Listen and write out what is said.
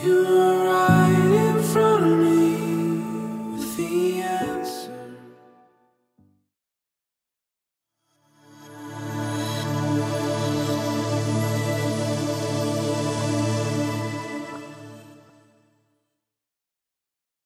You are right.